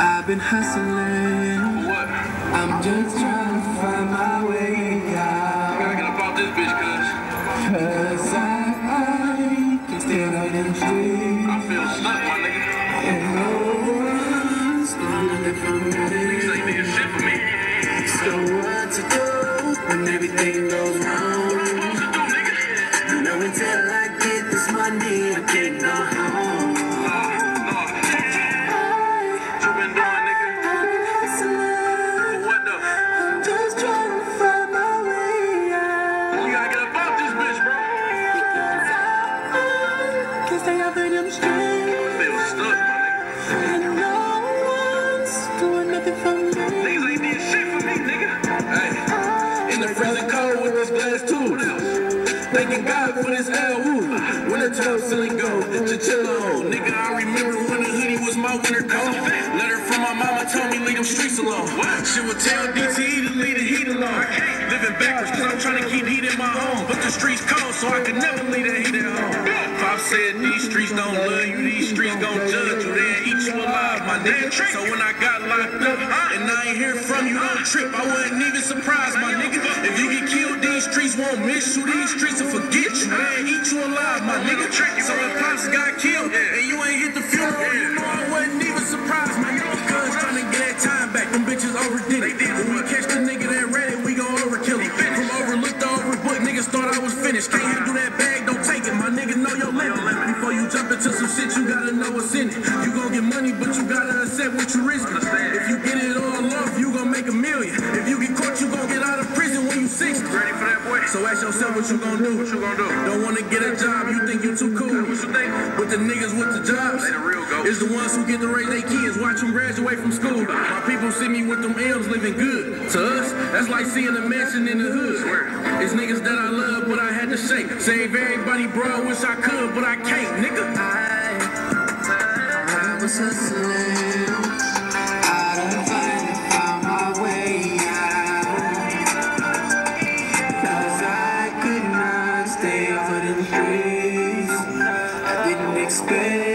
I've been hustling. What? I'm just trying to find my way out. Gotta get up out this bitch, cuz. Cause I, I can still go them streets. I feel stuck, my nigga. And no one's nothing for me. Niggas ain't niggas shit for me. So what to do when everything goes What wrong? you supposed to do, nigga? You know until I get this money, I can't go Thanking God for this L Woo. Winter time selling gold, chinchilla on. Nigga, I remember when the hoodie was my winter coat. Letter from my mama told me leave them streets alone. She would tell DTE to leave the heat alone. Living backwards cause I'm trying to keep heat in my home. But the streets cold so I can never leave that heat at home. Said these streets don't love you, these streets gon' judge you. They'll eat you alive, my nigga. So when I got locked up and I ain't hear from you on trip, I wasn't even surprised, my nigga. If you get killed, these streets won't miss you. These streets will forget you. They'll eat you alive, my nigga. So if Pops got killed and you ain't hit the funeral, you know I wasn't even surprised, my nigga. Cause trying to get that time back, them bitches overdid it. When we catch the nigga that read it, we gon' overkill him. From overlooked to overbooked, niggas thought I was finished. Can't handle that bag, don't it. My nigga know your limit. Before you jump into some shit, you gotta know what's in it. You gon' get money, but you gotta accept what you risking. If you get it all off, you gon' make a million. If you get caught, you gon' get out of prison when you 60. Ready for that, boy? So ask yourself what you gon' do. What you gonna do? Don't wanna get a job, you think you too cool. What you think? But the niggas with the jobs They the real it's the ones who get to raise their kids, watch them graduate from school. My people see me with them M's living good. To us, that's like seeing a mansion in the hood. It's niggas that I love, but I had to shake. Save everybody, bro, wish I could, but I can't, nigga. I, I was hustling. expect